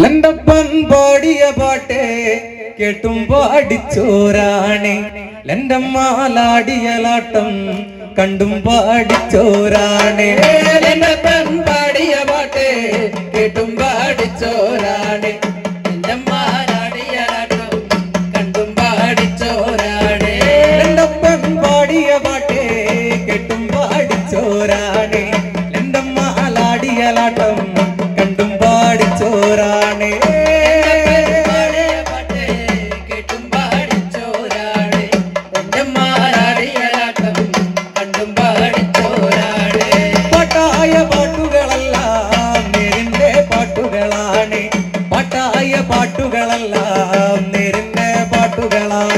ലണ്ടപ്പൻ പാടിയ പാട്ടേ കേട്ടും പാടിച്ചോരാണ്. ലണ്ടമ്മാലാടിയ ലാട്ടം കണ്ടും പാടിച്ചോരാണ്. ലണ്ടപ്പൻ പാടിയ പാട്ടേ കേട്ടും പാടിച്ചോരാണ്.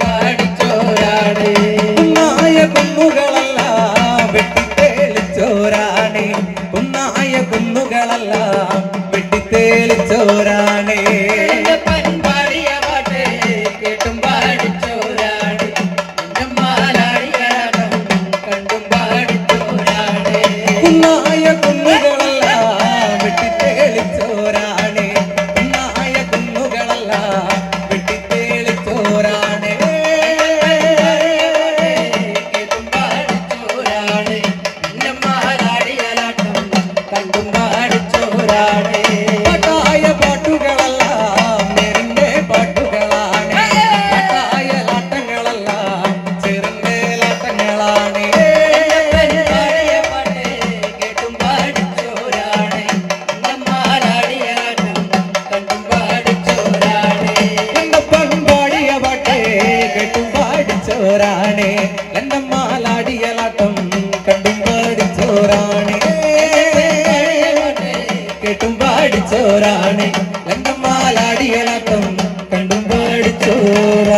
പാടിച്ചോരാണ്. കുന്നായ കുന്നുകളല്ല വെട്ടിത്തേലിച്ചോരാണ് കുന്നായ കുന്നുകളല്ല വെട്ടിത്തേലി 감사합니다. കേട്ടും പാടിച്ചോരാണ് കണ്ടും മാലാടികളാക്കം കണ്ടും പാടിച്ചോരാ